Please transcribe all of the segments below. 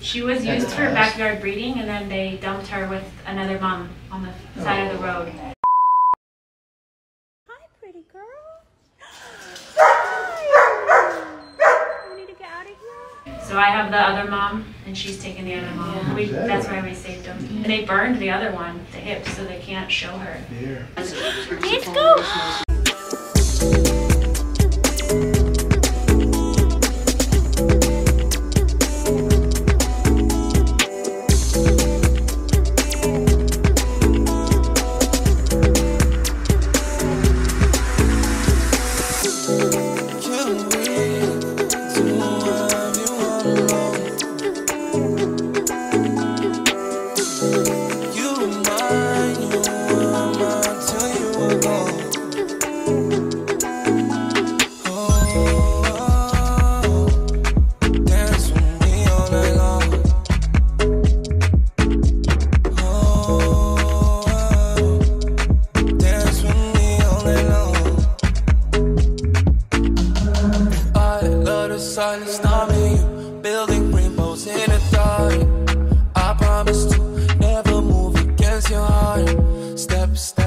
She was used for backyard breeding and then they dumped her with another mom on the oh. side of the road. Hi, pretty girl. Hi. You need to get out of here. So I have the other mom and she's taking the other mom. We, that's why we saved them. And they burned the other one, the hips, so they can't show her. There. Let's go. Silence, not me. Building rainbows in the dark. I promise to never move against your heart. Step, step.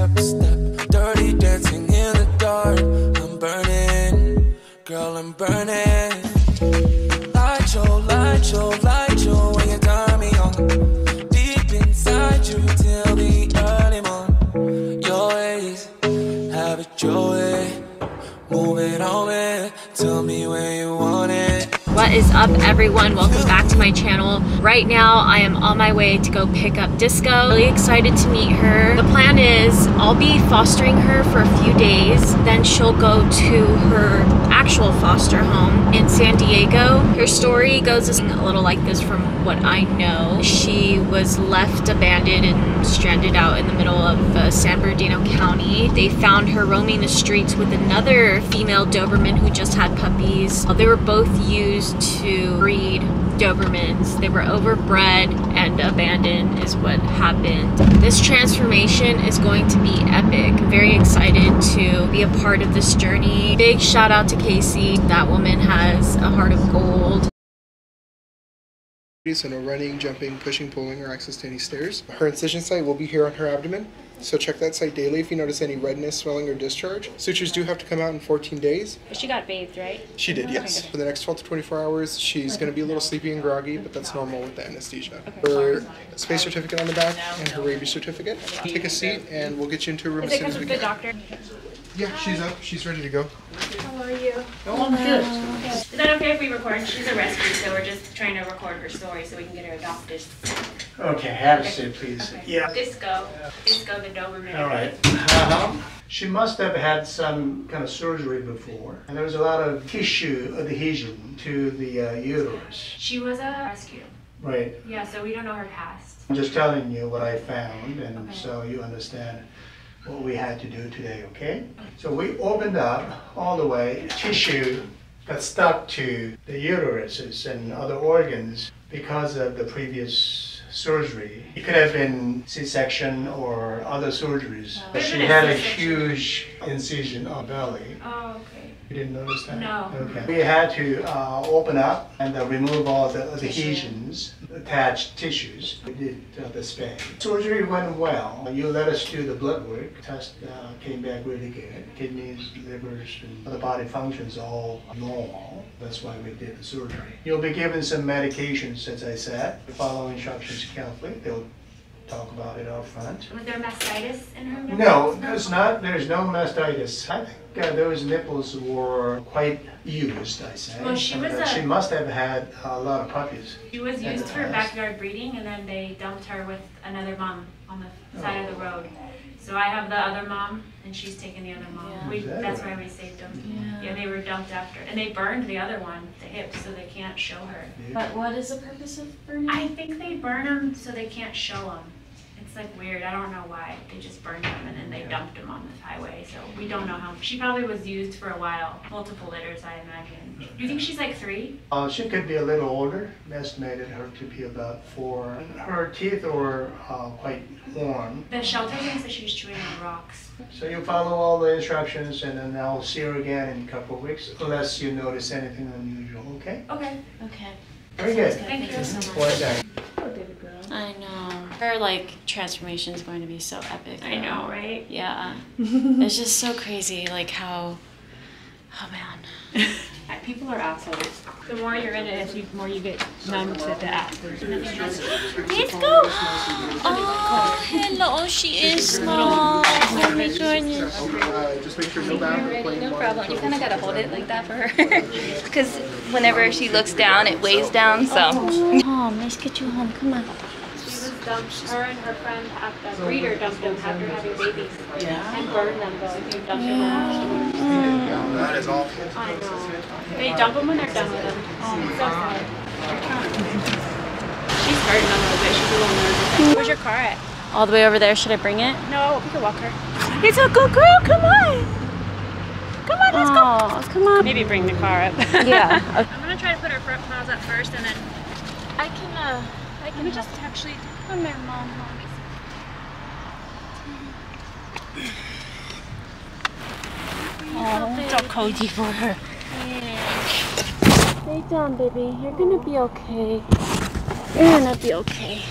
Up, everyone? Welcome back to my channel. Right now, I am on my way to go pick up Disco. Really excited to meet her. The plan is I'll be fostering her for a few days, then she'll go to her actual foster home in San Diego. Her story goes a little like this from what I know. She was left abandoned and stranded out in the middle of uh, San Bernardino County. They found her roaming the streets with another female Doberman who just had puppies. They were both used to breed Dobermans. They were overbred and abandoned, is what happened. This transformation is going to be epic. Very excited to be a part of this journey. Big shout out to Casey. That woman has a heart of gold. So no running, jumping, pushing, pulling, or access to any stairs. Her incision site will be here on her abdomen, so check that site daily if you notice any redness, swelling, or discharge. Sutures do have to come out in 14 days. She got bathed, right? She did, yes. For the next 12 to 24 hours, she's going to be a little sleepy and groggy, but that's normal with the anesthesia. Her spay certificate on the back and her rabies certificate. Take a seat and we'll get you into a room Is as soon as because we of the can. doctor? Yeah, she's up. She's ready to go. How are you? Oh, I'm good. Is that okay if we record? She's a rescue, so we're just trying to record her story so we can get her adopted. Okay, have a seat, please. Yeah, Disco. Disco the Doberman. all right. Uh-huh. She must have had some kind of surgery before, and there was a lot of tissue adhesion to the uh, uterus. She was a rescue. Right. Yeah, so we don't know her past. I'm just telling you what I found, and Okay. so you understand what we had to do today, okay? So we opened up all the way, tissue got stuck to the uteruses and other organs because of the previous surgery. It could have been C-section or other surgeries. Oh. She had a huge incision on belly. Oh, okay. You didn't notice that? No. Okay. We had to uh, open up and uh, remove all the adhesions, attached tissues. We did uh, the spay. Surgery went well. You let us do the blood work. Test uh, came back really good. Kidneys, livers, and other body functions all normal. That's why we did the surgery. You'll be given some medications, as I said. Follow instructions carefully. They'll talk about it up front. Was there mastitis in her nipples? No, there's not. There's no mastitis. I think uh, those nipples were quite used. I say. Well, she was uh, a- she must have had a lot of puppies. She was used for past. backyard breeding and then they dumped her with another mom on the side of the Oh. road. So I have the other mom and she's taking the other mom. Yeah. We, that that's right? why we saved them. Yeah. Yeah, they were dumped after. And they burned the other one, the hips, so they can't show her. But what is the purpose of burning? I think they burn them so they can't show them. It's like weird. I don't know why. They just burned them and then they dumped them on the highway. So we don't know how. She probably was used for a while. Multiple litters, I imagine. Do you think she's like three? Uh, she could be a little older. We estimated her to be about four. Her teeth were uh, quite worn. The shelter thinks that she was chewing on rocks. So you follow all the instructions, and then I'll see her again in a couple of weeks, unless you notice anything unusual. Okay? Okay. Okay. Very good. Thank you so much. Well done. I know. Her like transformation is going to be so epic. I know, right? Yeah. it's just so crazy, like how. Oh man. People are assholes. The more you're in it, the more you get numb to the actors. Let's go. Oh, hello. She is small. Oh my goodness. Just make sure no back or playing No problem. You kind of gotta hold it like that for her. Because whenever she looks down, it weighs down, so. Oh, let's get you home. Come on. She dumped, her and her friend, have, the breeder dumped them after having babies. Yeah. And burned them, though. They dumped them afterwards. That is awful. I know. They dump them when they're done with them. Oh, so sad. She's hurting a little bit. She's a little nervous. Where's your car at? All the way over there. Should I bring it? No, we can walk her. It's a good girl. Come on. Come on, let's Oh, come on. Maybe bring the car up. Yeah. I'm gonna try to put her front paws up first, and then I can. Uh, Can just actually oh, come here, mom. Oh, it's all cozy for her. Stay down, baby. You're gonna be okay. You're gonna be okay.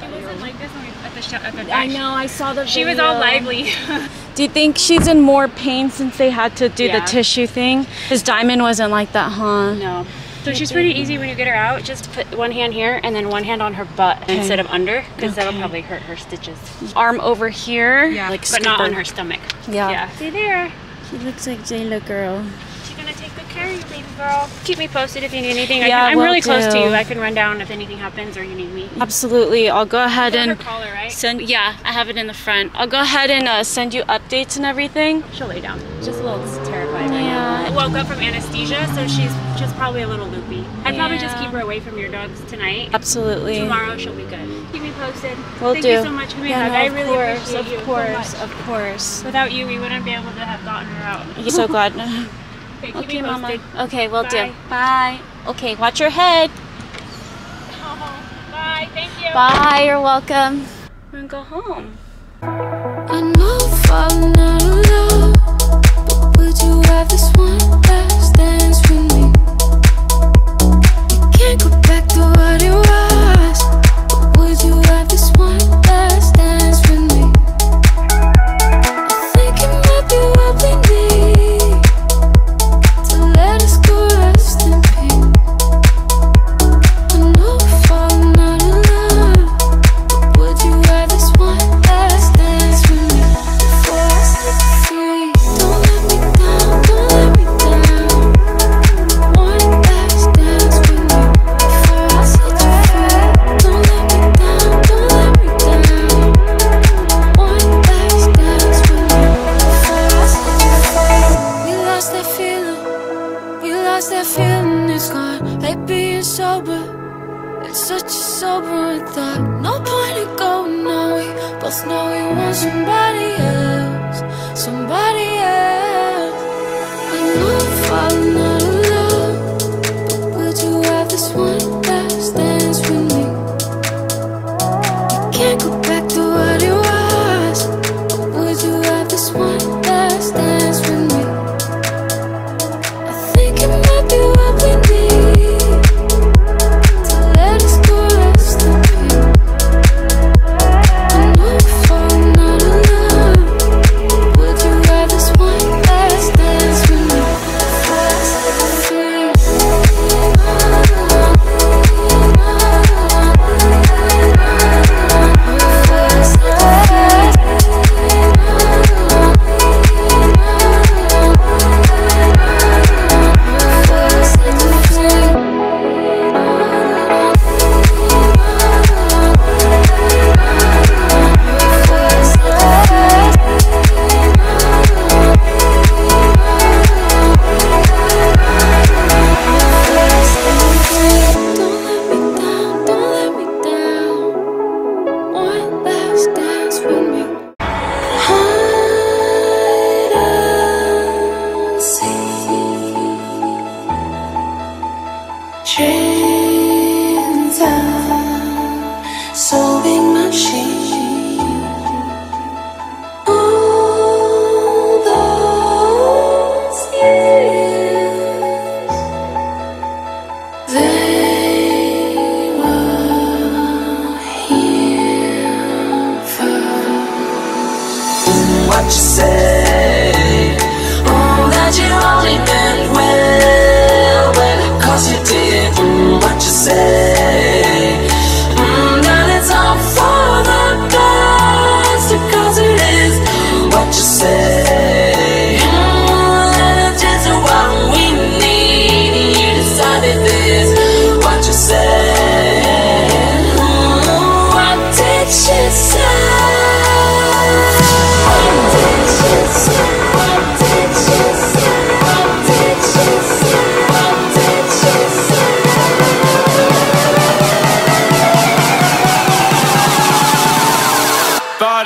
She wasn't like this at the show, at the I know. I saw the. She was all lively. Do you think she's in more pain since they had to do Yeah. the tissue thing? His Diamond wasn't like that, huh? no. So she's pretty easy when you get her out. Just put one hand here and then one hand on her butt instead of under, because that'll probably hurt her stitches. Arm over here. Yeah. Like But not on her stomach. Yeah. Yeah. See there. She looks like Jayla girl. She's gonna take good care of you, baby girl. Keep me posted if you need anything. I Yeah, I'm will really close to you. I can run down if anything happens or you need me. Absolutely. I'll go ahead and collar, right? send. Yeah, I have it in the front. I'll go ahead and uh, send you updates and everything. She'll lay down. Just a little terrified right Woke up from anesthesia, so she's just probably a little loopy. I'd probably just keep her away from your dogs tonight. Absolutely. Tomorrow she'll be good. Keep me posted. Will Thank do. you so much. Give me Yeah, no, I really course, appreciate of you so course, much. of course. Without you, we wouldn't be able to have gotten her out. I'm so glad. Okay, keep Okay, me Mama. Okay, we'll do. Bye. Bye. Okay, watch your head. Oh, bye. Thank you. Bye. You're welcome. We're gonna go home. Have this one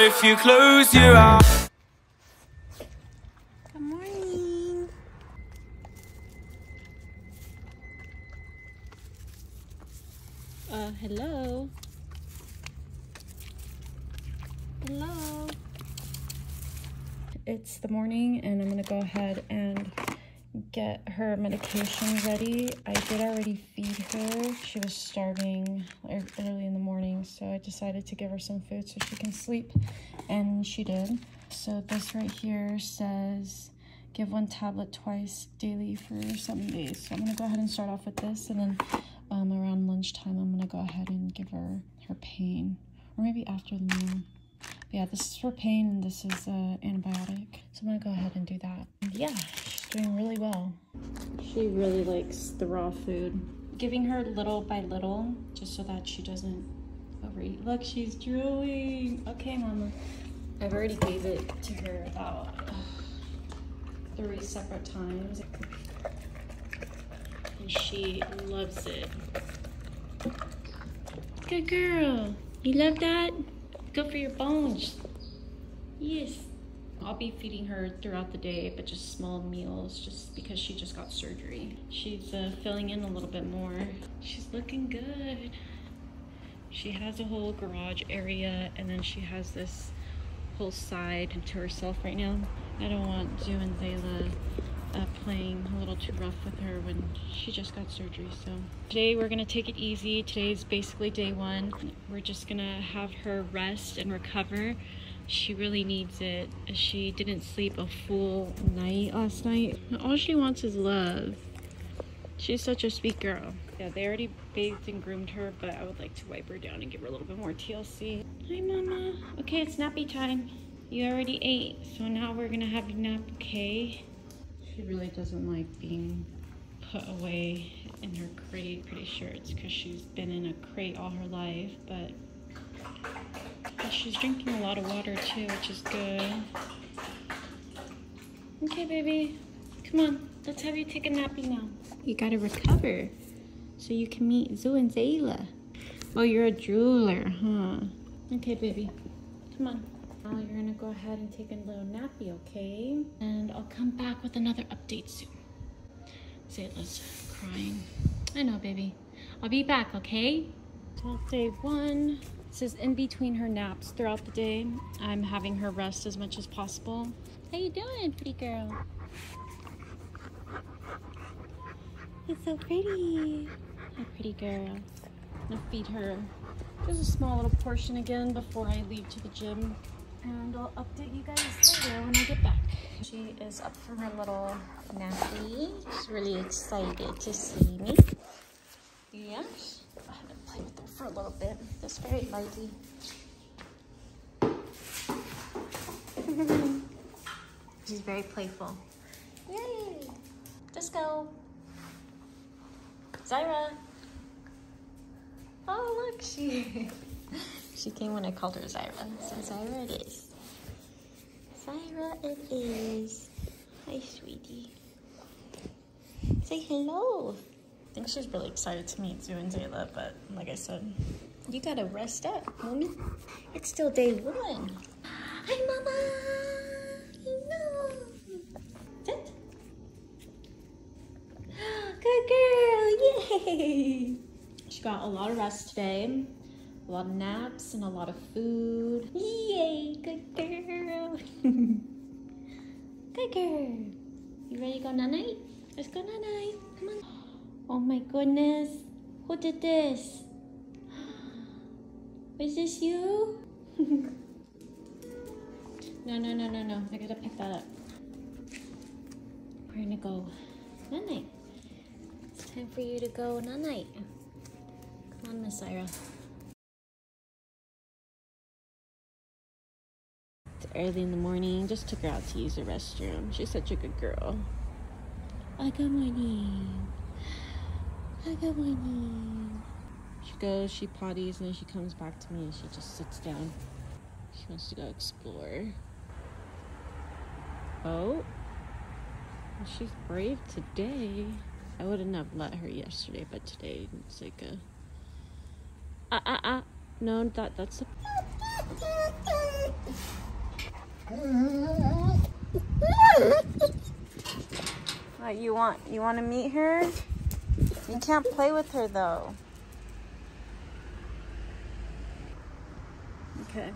if you close your eyes. Good morning. Uh, hello. Hello. It's the morning, and I'm gonna go ahead and get her medication ready. I did already feed her. She was starving early in the morning, so I decided to give her some food so she can sleep, and she did. So this right here says give one tablet twice daily for seven days. So I'm gonna go ahead and start off with this, and then um, around lunchtime, I'm gonna go ahead and give her her pain, or maybe after the meal. But yeah, this is for pain, and this is uh, antibiotic. So I'm gonna go ahead and do that. And yeah, she's doing really well. She really likes the raw food. Giving her little by little, just so that she doesn't overeat. Look, she's drooling. Okay, mama. I've already gave it to her about three separate times. And she loves it. Good girl. You love that? Good for your bones. Yes. I'll be feeding her throughout the day, but just small meals, just because she just got surgery. She's uh, filling in a little bit more. She's looking good. She has a whole garage area, and then she has this whole side to herself right now. I don't want Zhu and Zaila uh, playing a little too rough with her when she just got surgery. So today we're gonna take it easy. Today's basically day one. We're just gonna have her rest and recover. She really needs it. She didn't sleep a full night last night. All she wants is love. She's such a sweet girl. Yeah, they already bathed and groomed her, but I would like to wipe her down and give her a little bit more TLC. Hi, Mama. Okay, it's nappy time. You already ate, so now we're gonna have a nap, okay? She really doesn't like being put away in her crate. Pretty sure it's because she's been in a crate all her life, but she's drinking a lot of water too, which is good. Okay, baby. Come on, let's have you take a nappy now. You gotta recover so you can meet Zhu and Zaila. Oh, you're a drooler, huh? Okay, baby. Come on. Now you're gonna go ahead and take a little nappy, okay? And I'll come back with another update soon. Zaila's crying. I know, baby. I'll be back, okay? So day one. This is in between her naps throughout the day. I'm having her rest as much as possible. How you doing, pretty girl? It's so pretty. A pretty girl. I'm gonna feed her just a small little portion again before I leave to the gym. And I'll update you guys later when I get back. She is up for her little nappy. She's really excited to see me. Yes. I'm gonna play with her for a little bit. Just very lightly. She's very playful. Yay! Disco. Zyra. Oh look, she she came when I called her Zyra. So Zyra it is. Zyra it is. Hi, sweetie. Say hello. I think she's really excited to meet Zhu and Zaila, but like I said, you gotta rest up, homie. It's still day one. Hi, Mama. Hello. Sit. Good girl, yay! She got a lot of rest today, a lot of naps, and a lot of food. Yay, good girl. good girl. You ready to go night? Let's go night. Come on. Oh my goodness. Who did this? Was this you? no, no, no, no, no. I gotta pick that up. We're gonna go night. It's time for you to go night. Come on, Miss Ira. Early in the morning. Just took her out to use the restroom. She's such a good girl. Oh, good morning. Oh, good morning. She goes, she potties, and then she comes back to me and she just sits down. She wants to go explore. Oh, she's brave today. I wouldn't have let her yesterday, but today it's like a. Ah ah ah! No, that that's a. What you want? You want to meet her? You can't play with her though. Okay.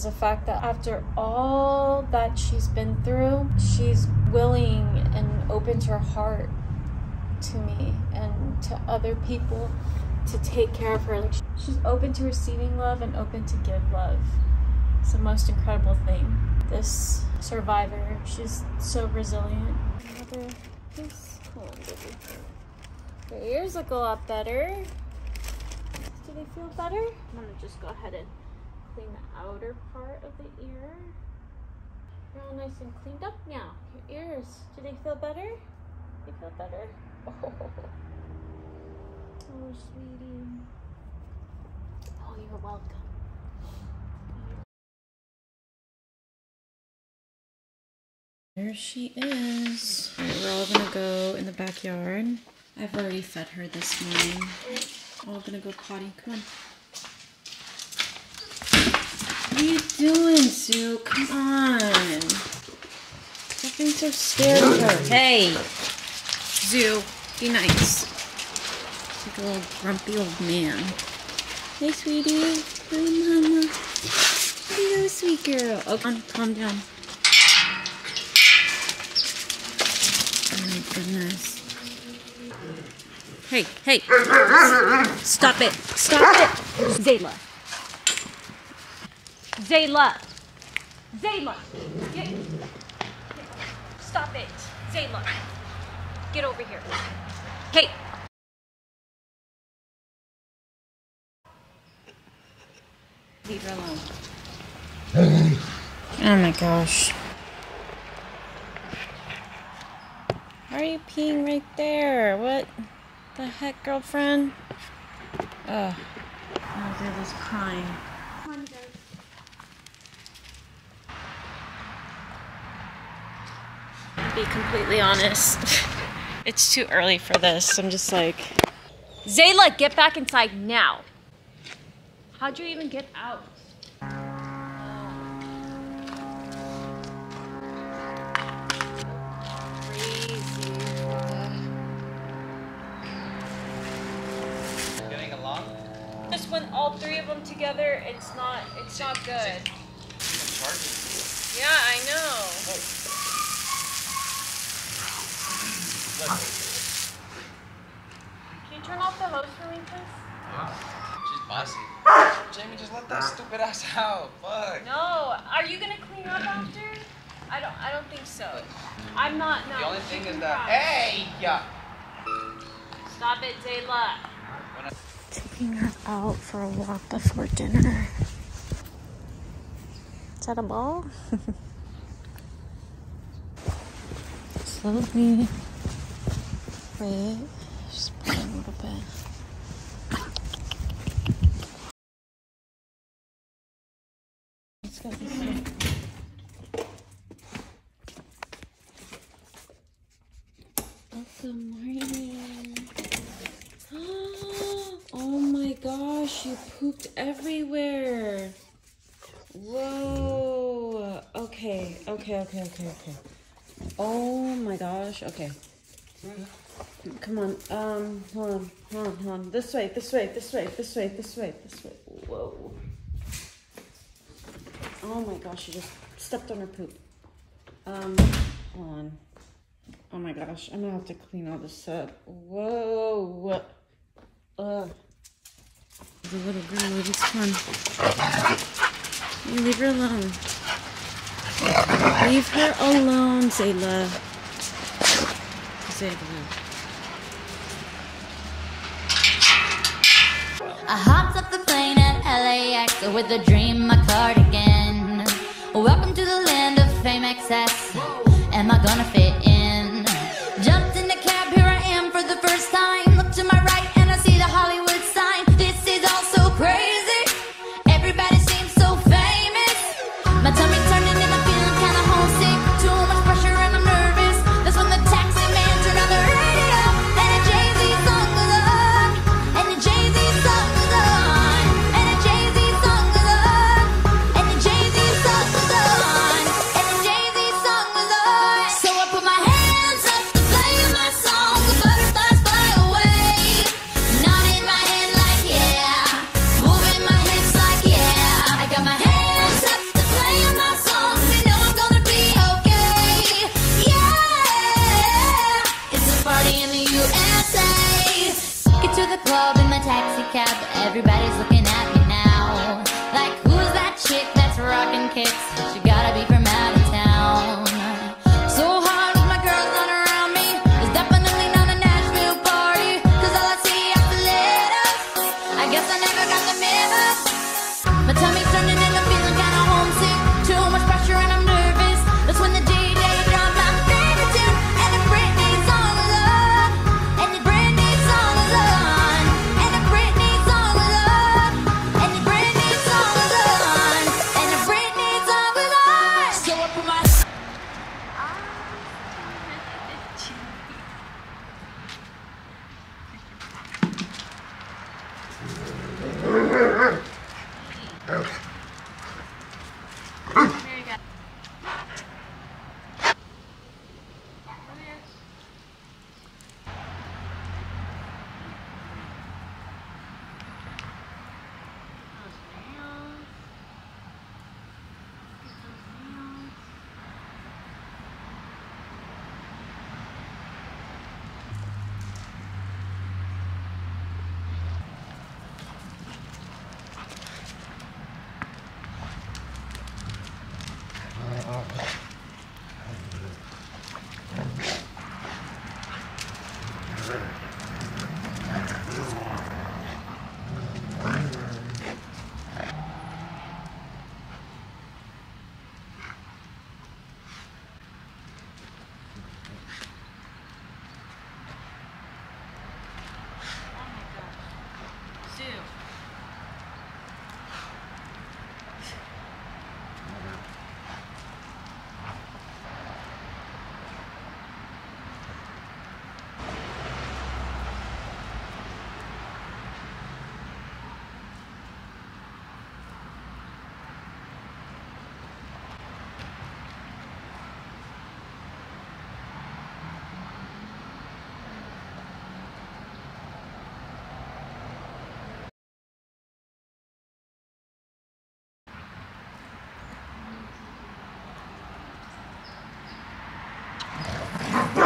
Is the fact that after all that she's been through, she's willing and opens her heart to me and to other people to take care of her. Like she's open to receiving love and open to give love. It's the most incredible thing. This survivor, she's so resilient. Another piece. Ears look a lot better. Do they feel better? I'm gonna just go ahead and clean the outer part of the ear. You're all nice and cleaned up now. Your ears, do they feel better? They feel better. Oh, oh sweetie. Oh, you're welcome. There she is. Alright, we're all gonna go in the backyard I've already fed her this morning. All gonna go potty. Come on. What are you doing, Sue? Come on. Stop being so scared of her. Hey! Zhu, be nice. Like a little grumpy old man. Hey, sweetie. Hi, mama. Hello, sweet girl. Oh, calm, calm down. Oh my goodness. Hey, hey. Stop it. Stop it. Zaila. Zaila. Zaila. Get. Stop it. Zaila. Get over here. Hey. Leave her alone. Oh my gosh. Why are you peeing right there? What the heck, girlfriend? Ugh. Oh, Zaila's crying. Be completely honest, it's too early for this. I'm just like, Zaila, get back inside now. How'd you even get out? Getting along? Just when all three of them together, it's not, it's not good. Yeah, I know. Can you turn off the hose for me, please? She's bossy. Jamie, just let that stupid ass out. Fuck. No. Are you gonna clean up after? I don't. I don't think so. I'm not. No. The only thing can is that. cry. Hey! Yeah. Stop it, Zaila. Taking her out for a walk before dinner. Is that a ball? Slowly. Just it a little bit. Good morning. Oh my gosh, you pooped everywhere. Whoa. Okay, okay, okay, okay, okay. Oh my gosh, okay. Come on, um, hold on, hold on, hold on. This way, this way, this way, this way, this way, this way. Whoa. Oh my gosh, she just stepped on her poop. Um, hold on. Oh my gosh, I'm gonna have to clean all this up. Whoa. Uh, The little girl, on. You leave her alone. Leave her alone, Zaila. Zaila. I hopped off the plane at LAX with a dream, my cardigan. Welcome to the land of fame excess. Am I gonna fit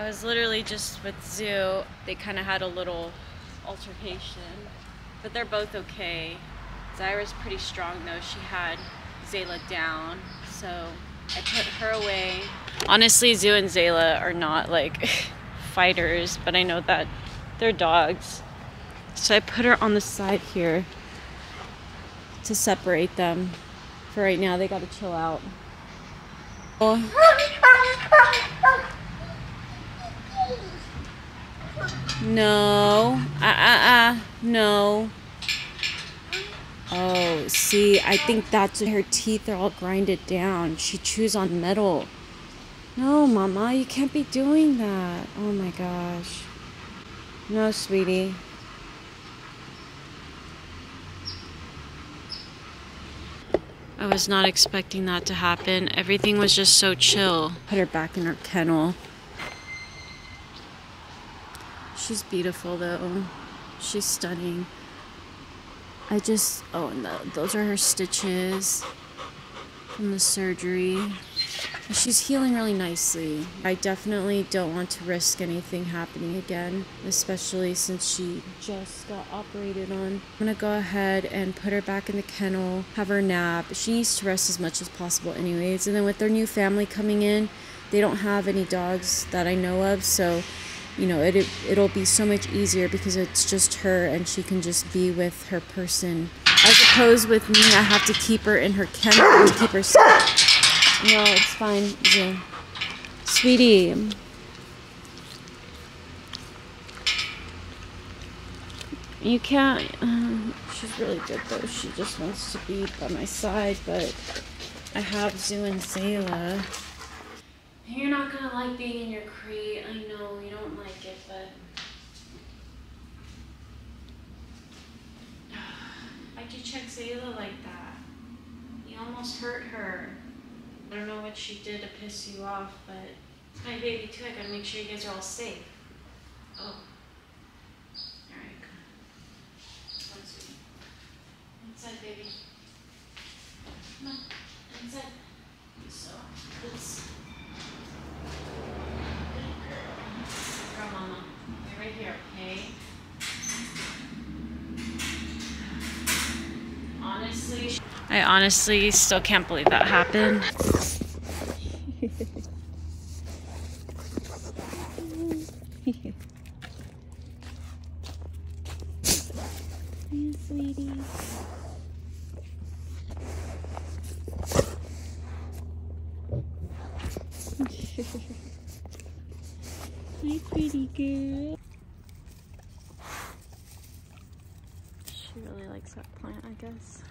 I was literally just with Zhu. They kind of had a little altercation, but they're both okay. Zyra's pretty strong though. She had Zaila down, so I put her away. Honestly, Zhu and Zaila are not like fighters, but I know that they're dogs. So I put her on the side here to separate them. For right now, they gotta chill out. No. Uh uh uh. No. Oh, see, I think that's when her teeth are all grinded down. She chews on metal. No, Mama, you can't be doing that. Oh my gosh. No, sweetie. I was not expecting that to happen. Everything was just so chill. Put her back in her kennel. She's beautiful though. She's stunning. I just, oh, and those are her stitches from the surgery. She's healing really nicely. I definitely don't want to risk anything happening again, especially since she just got operated on. I'm gonna go ahead and put her back in the kennel, have her nap. She needs to rest as much as possible, anyways. And then with their new family coming in, they don't have any dogs that I know of, so you know, it, it'll be so much easier because it's just her and she can just be with her person. As opposed with me, I have to keep her in her kennel to keep her safe. No, it's fine. Yeah. Sweetie. You can't. Um, she's really good though. She just wants to be by my side, but I have Zhu and Zaila. You're not gonna like being in your crate. I know you don't like it, but why'd you check Zaila like that? You almost hurt her. I don't know what she did to piss you off, but it's my baby too. I gotta make sure you guys are all safe. Oh. Alright. Inside, baby. Come on, inside. So. Girl, mama. You're right here, okay? Honestly, I honestly still can't believe that happened. Hey, sweetie. Hi, pretty girl. She really likes that plant, I guess.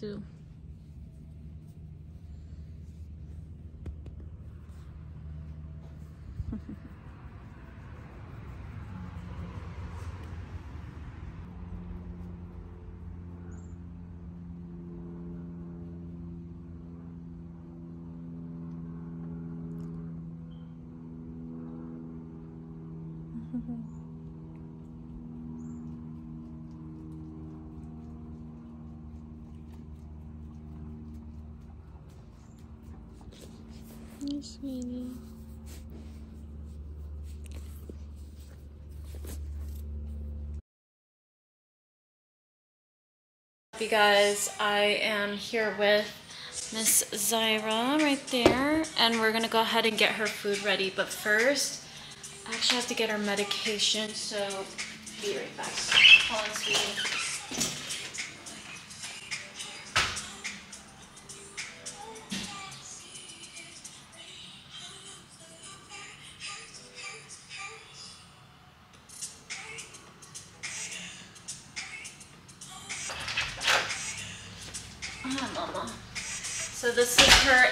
Hi, Hi, sweetie. You guys, I am here with Miss Zyra right there, and we're gonna go ahead and get her food ready. But first, I actually have to get her medication, so be right back. Hold on, sweetie.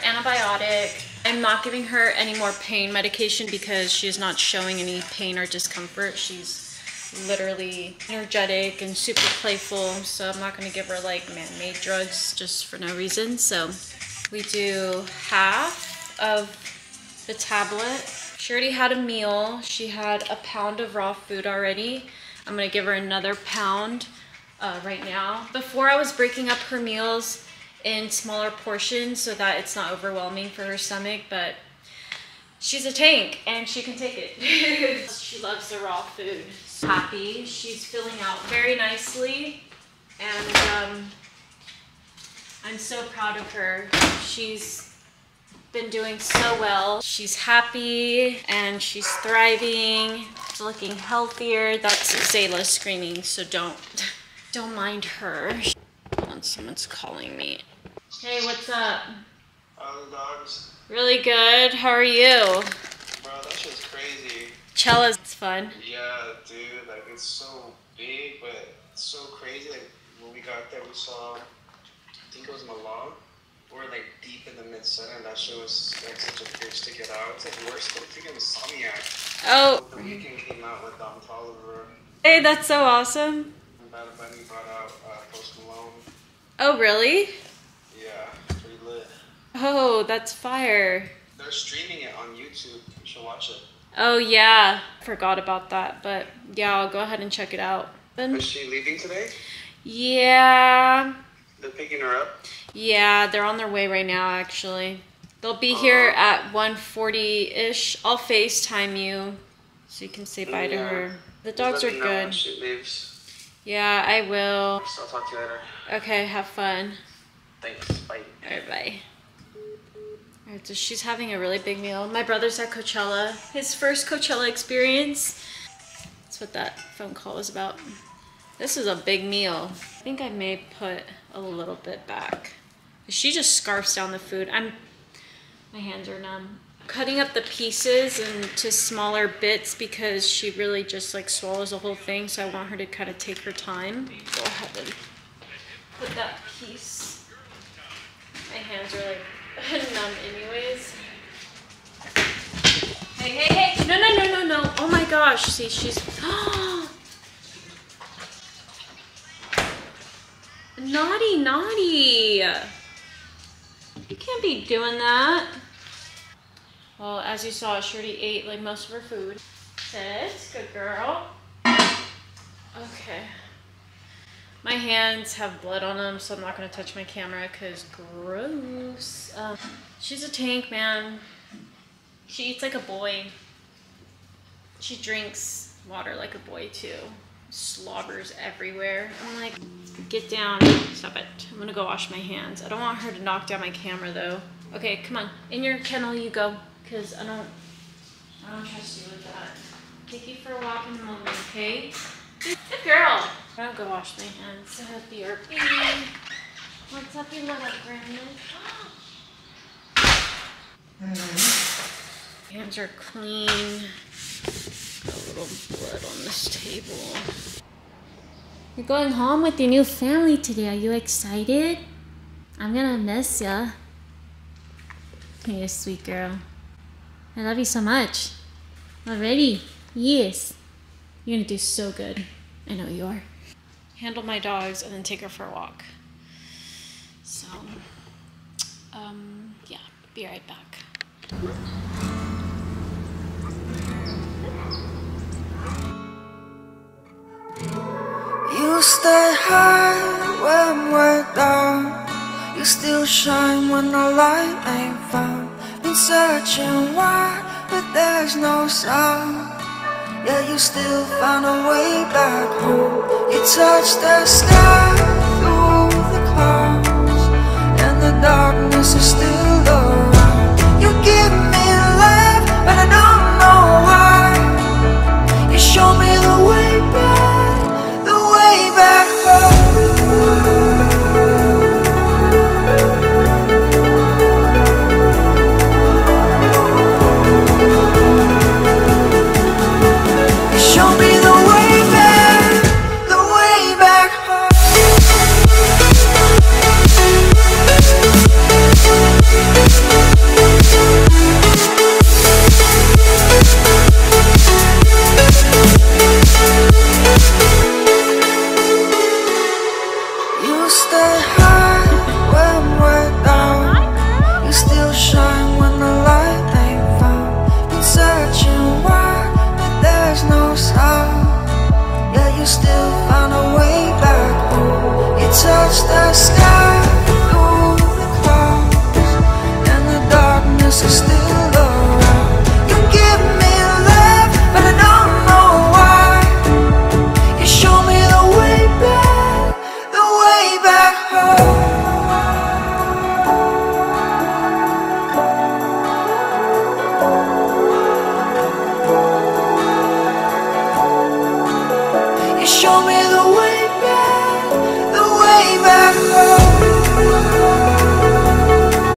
Antibiotic. I'm not giving her any more pain medication because she is not showing any pain or discomfort. She's literally energetic and super playful. So I'm not gonna give her like man-made drugs just for no reason. So we do half of the tablet. She already had a meal. She had a pound of raw food already. I'm gonna give her another pound uh, right now. Before I was breaking up her meals in smaller portions so that it's not overwhelming for her stomach, but she's a tank and she can take it. she loves the raw food. Happy, she's filling out very nicely and um, I'm so proud of her. She's been doing so well. She's happy and she's thriving. She's looking healthier. That's Zaila screaming, so don't don't mind her. Someone's calling me. Hey, what's up? How's the dogs? Really good. How are you? Bro, that shit's crazy. Chella's fun. Yeah, dude, like it's so big, but it's so crazy. Like when we got there, we saw, I think it was Malong. We're like deep in the mid center, and that shit was like such a bitch to get out. It's like worse than freaking Insomniac. Oh. The Weeknd came out with um, Tolliver Hey, that's so awesome. and Bad Bunny brought out uh, Post Malone. Oh, really? Yeah. Oh, that's fire. They're streaming it on YouTube. You should watch it. Oh, yeah. Forgot about that, but yeah, I'll go ahead and check it out. Is she leaving today? yeah. They're picking her up. Yeah, they're on their way right now, actually. They'll be here oh. at 1.40ish. I'll FaceTime you so you can say bye to her. The dogs are me know when good. She leaves. Yeah, I will. So I'll talk to you later. Okay, have fun. Thanks. Bye. Alright, bye. Alright, so she's having a really big meal. My brother's at Coachella. His first Coachella experience. That's what that phone call was about. This is a big meal. I think I may put a little bit back. She just scarfs down the food. I'm my hands are numb. Cutting up the pieces into smaller bits because she really just like swallows the whole thing, so I want her to kind of take her time. Go ahead and put that piece. My hands are like numb anyways. Hey, hey, hey! No, no, no, no, no! Oh my gosh! See, she's. naughty, naughty! You can't be doing that. Well, as you saw, already ate like most of her food. Sit, good girl. Okay. My hands have blood on them, so I'm not gonna touch my camera because gross. Um, she's a tank, man. She eats like a boy. She drinks water like a boy too. Slobbers everywhere. I'm like, get down. Stop it. I'm gonna go wash my hands. I don't want her to knock down my camera though. Okay, come on. In your kennel you go. Cause I don't, I don't trust you with that. Take you for a walk in the moment, okay? Good, girl. I'll go wash my hands. So happy your baby. What's up, you little grandma? Mm-hmm. Hands are clean. Got a little blood on this table. You're going home with your new family today. Are you excited? I'm gonna miss ya. You're a sweet girl. I love you so much. Already? Yes. You're gonna do so good. I know you are. Handle my dogs and then take her for a walk. So, um, yeah, be right back. You stay high when we're down. You still shine when the light ain't found. Been searching wide, but there's no sound. Yeah, you still found a way back home. You touch the sky